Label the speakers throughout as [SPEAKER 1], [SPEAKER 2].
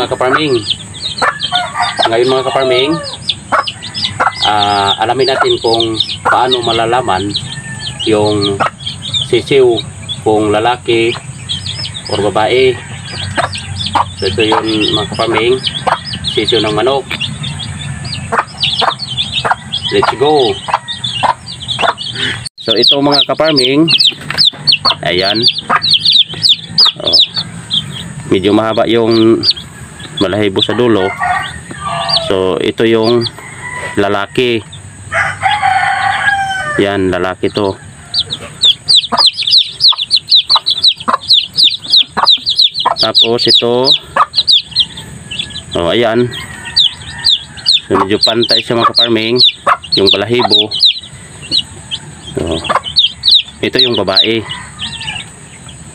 [SPEAKER 1] Mga kaparming. Ngayon mga kaparming, ah, alamin natin kung paano malalaman yung sisiw kung lalaki or babae. So ito yung mga kaparming, sisiw ng manok. Let's go! So ito mga kaparming, ayan. Oh, medyo mahaba yung malahibo sa dulo. So ito yung lalaki. Yan, lalaki to. Tapos ito Oh, ayan. So, medyo pantay sa mga farming yung balahibo. So, ito yung babae.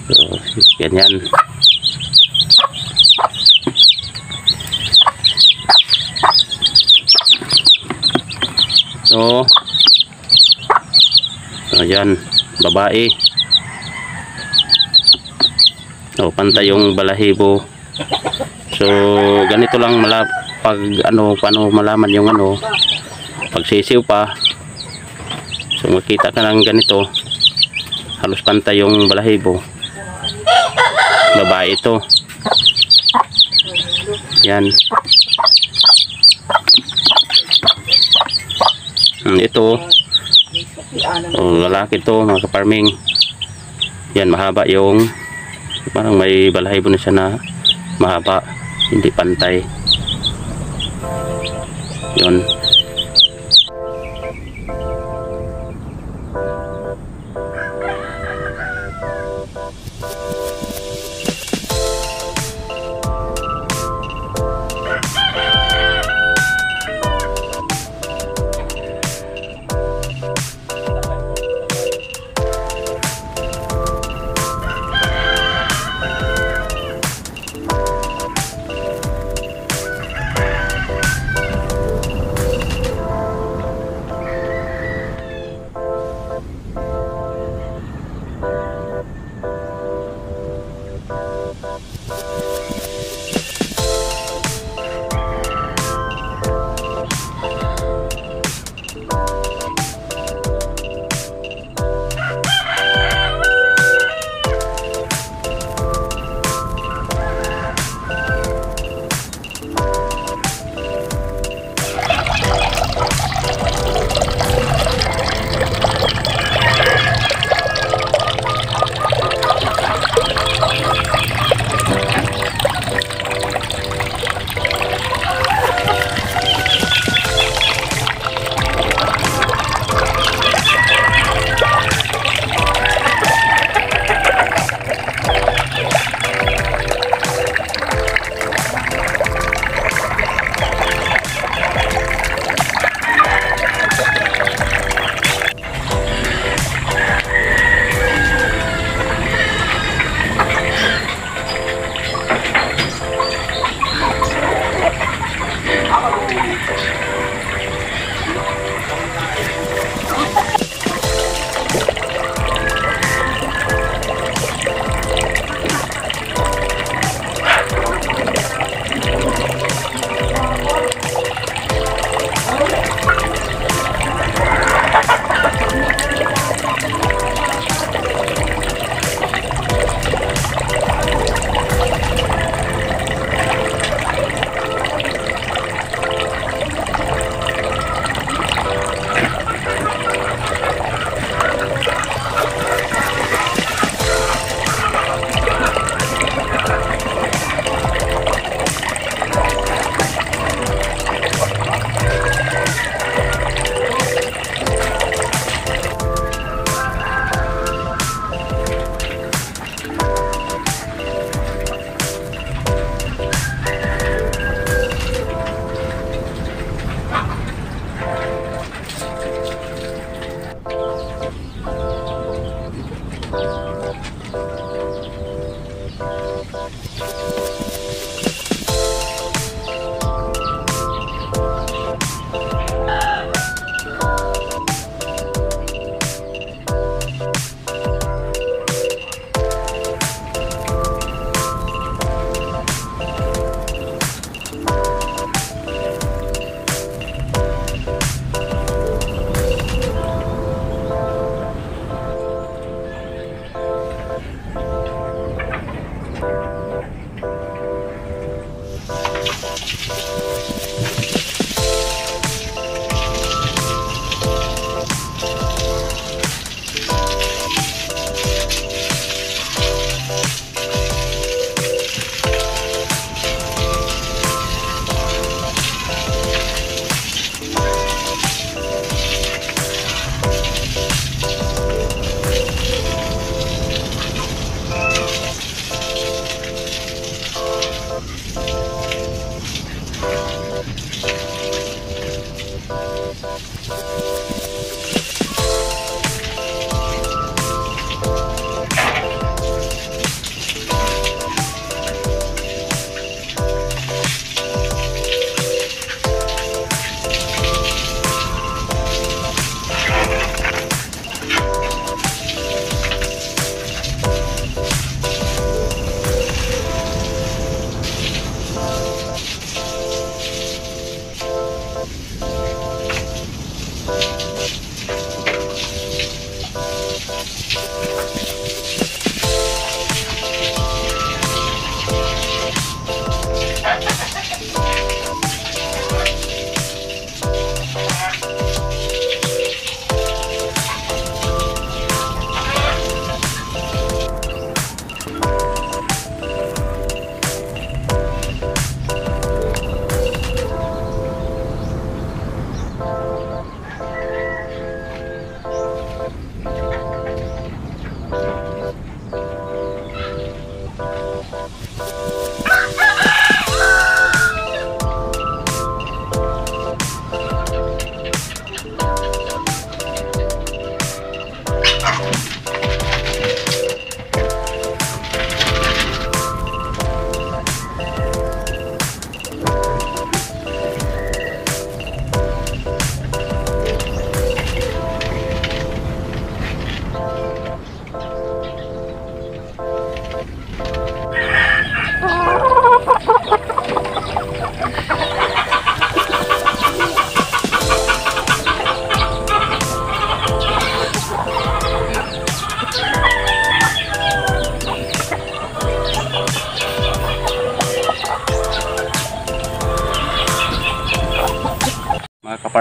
[SPEAKER 1] So, ganyan. So, ayan, babae. So, pantay yung balahibo. So, ganito lang mala pag ano paano malaman yung ano pag sisiw pa. So, makita ka ng ganito. Halos pantay yung balahibo. Babae ito. Yan. Ito. Oh, lalaki to mga kaparming. Yan mahaba yung parang may balahibo na siya na mahaba hindi pantay yun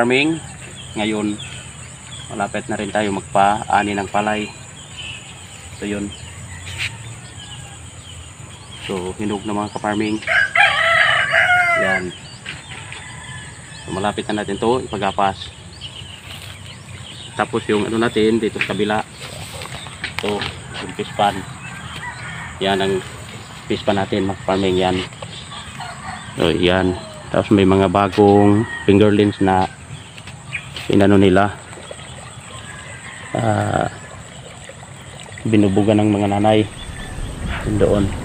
[SPEAKER 1] Mga ka-farming, ngayon malapit na rin tayo magpa-ani ng palay. So yun. So hinog na mga ka-farming. Yan. So malapit na natin to ipagapas. Tapos yung ano natin dito sa kabila. Ito, yung pispan. Yan ang pispan natin mga farming yan. So yan. Tapos may mga bagong fingerlings na inano nila. Ah, binubugan ng mga nanay. Doon.